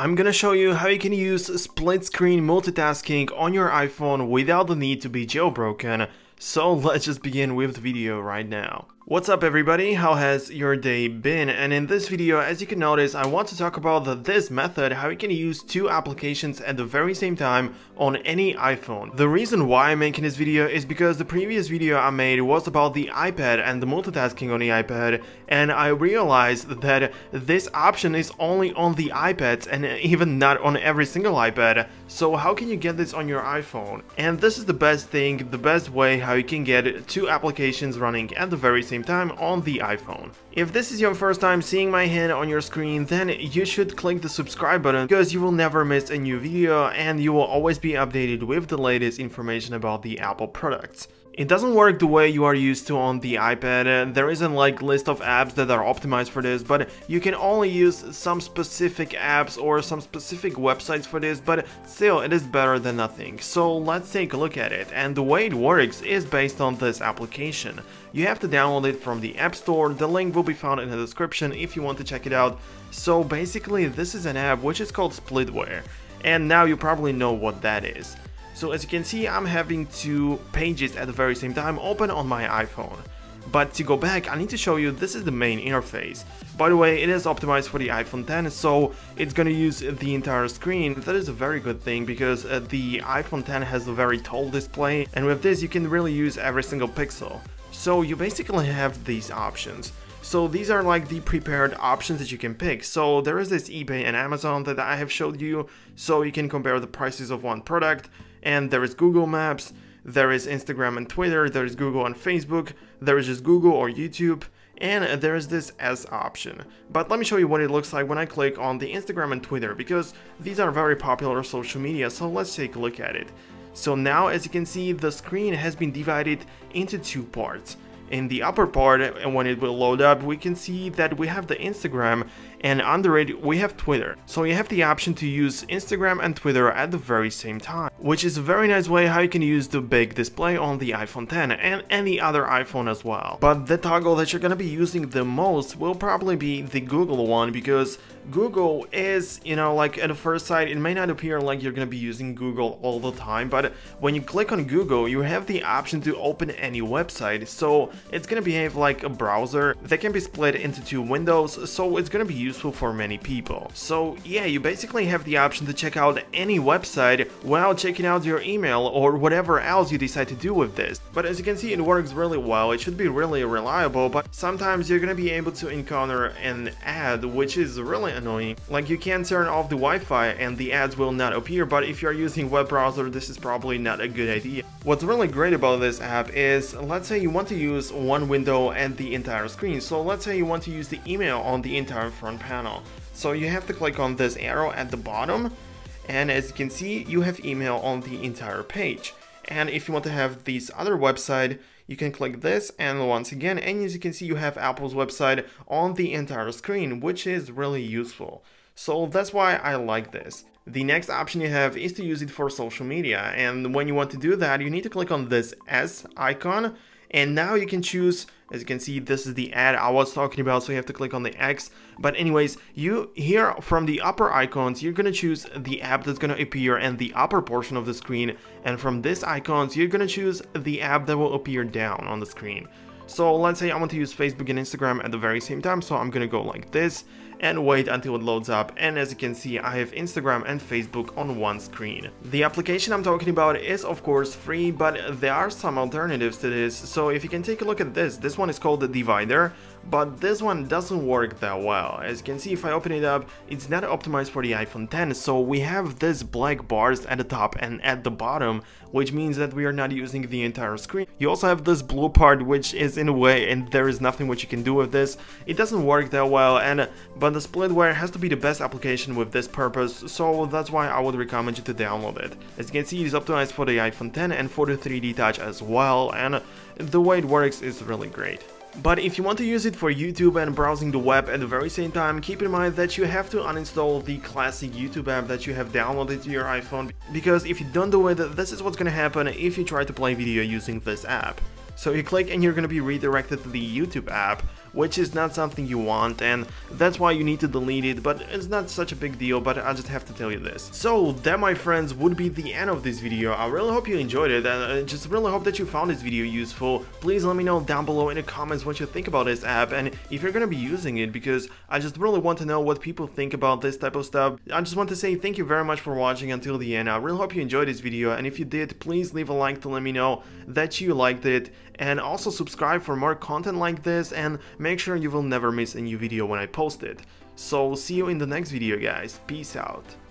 I'm gonna show you how you can use split screen multitasking on your iPhone without the need to be jailbroken. So let's just begin with the video right now. What's up everybody, how has your day been? And in this video, as you can notice, I want to talk about the, this method, how you can use two applications at the very same time on any iPhone. The reason why I'm making this video is because the previous video I made was about the iPad and the multitasking on the iPad, and I realized that this option is only on the iPads and even not on every single iPad, so how can you get this on your iPhone? And this is the best thing, the best way how you can get two applications running at the very same time on the iPhone. If this is your first time seeing my hand on your screen, then you should click the subscribe button because you will never miss a new video and you will always be updated with the latest information about the Apple products. It doesn't work the way you are used to on the iPad, there isn't like list of apps that are optimized for this, but you can only use some specific apps or some specific websites for this, but still it is better than nothing. So let's take a look at it, and the way it works is based on this application. You have to download it from the App Store, the link will be found in the description if you want to check it out. So basically this is an app which is called Splitware, and now you probably know what that is. So as you can see, I'm having two pages at the very same time open on my iPhone. But to go back, I need to show you this is the main interface. By the way, it is optimized for the iPhone 10, so it's gonna use the entire screen. That is a very good thing because uh, the iPhone 10 has a very tall display, and with this you can really use every single pixel. So you basically have these options. So these are like the prepared options that you can pick. So there is this eBay and Amazon that I have showed you, so you can compare the prices of one product and there is Google Maps, there is Instagram and Twitter, there is Google and Facebook, there is just Google or YouTube, and there is this S option. But let me show you what it looks like when I click on the Instagram and Twitter, because these are very popular social media, so let's take a look at it. So now, as you can see, the screen has been divided into two parts. In the upper part, and when it will load up, we can see that we have the Instagram and under it we have Twitter. So you have the option to use Instagram and Twitter at the very same time, which is a very nice way how you can use the big display on the iPhone 10 and any other iPhone as well. But the toggle that you're gonna be using the most will probably be the Google one because Google is, you know, like at first sight, it may not appear like you're gonna be using Google all the time, but when you click on Google, you have the option to open any website, so it's gonna behave like a browser that can be split into two windows, so it's gonna be useful for many people. So yeah, you basically have the option to check out any website while checking out your email or whatever else you decide to do with this. But as you can see, it works really well, it should be really reliable, but sometimes you're gonna be able to encounter an ad which is really annoying. Like you can turn off the Wi-Fi and the ads will not appear, but if you're using web browser, this is probably not a good idea. What's really great about this app is, let's say you want to use one window and the entire screen. So let's say you want to use the email on the entire front panel. So you have to click on this arrow at the bottom, and as you can see, you have email on the entire page. And if you want to have this other website, you can click this and once again, and as you can see, you have Apple's website on the entire screen, which is really useful. So that's why I like this. The next option you have is to use it for social media, and when you want to do that, you need to click on this S icon, and now you can choose as you can see, this is the ad I was talking about, so you have to click on the X. But anyways, you here from the upper icons, you're gonna choose the app that's gonna appear in the upper portion of the screen. And from this icons, you're gonna choose the app that will appear down on the screen. So let's say I want to use Facebook and Instagram at the very same time, so I'm gonna go like this and wait until it loads up and as you can see I have Instagram and Facebook on one screen. The application I'm talking about is of course free but there are some alternatives to this so if you can take a look at this, this one is called the Dividr but this one doesn't work that well. As you can see if I open it up it's not optimized for the iPhone 10 so we have this black bars at the top and at the bottom which means that we are not using the entire screen. You also have this blue part which is in a way and there is nothing which you can do with this. It doesn't work that well and but but the splitware has to be the best application with this purpose, so that's why I would recommend you to download it. As you can see, it is optimized for the iPhone 10 and for the 3D Touch as well, and the way it works is really great. But if you want to use it for YouTube and browsing the web at the very same time, keep in mind that you have to uninstall the classic YouTube app that you have downloaded to your iPhone, because if you don't do it, this is what's gonna happen if you try to play video using this app. So you click and you're gonna be redirected to the YouTube app, which is not something you want and that's why you need to delete it, but it's not such a big deal, but I just have to tell you this. So that my friends would be the end of this video. I really hope you enjoyed it and I just really hope that you found this video useful. Please let me know down below in the comments what you think about this app and if you're gonna be using it because I just really want to know what people think about this type of stuff. I just want to say thank you very much for watching until the end. I really hope you enjoyed this video and if you did, please leave a like to let me know that you liked it and also subscribe for more content like this and make sure you will never miss a new video when I post it. So see you in the next video guys, peace out.